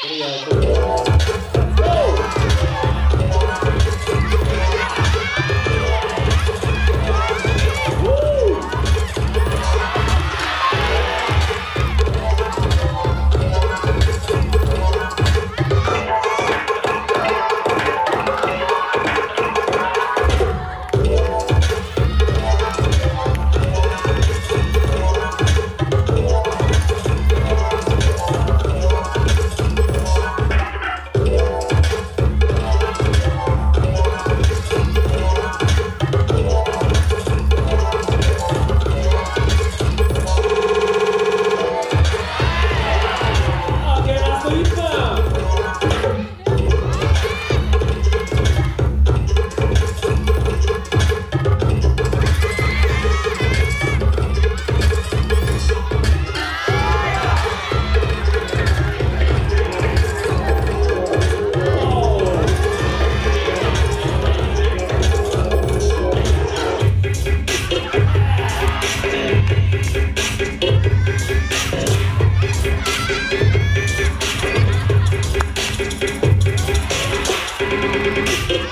可以 comigo.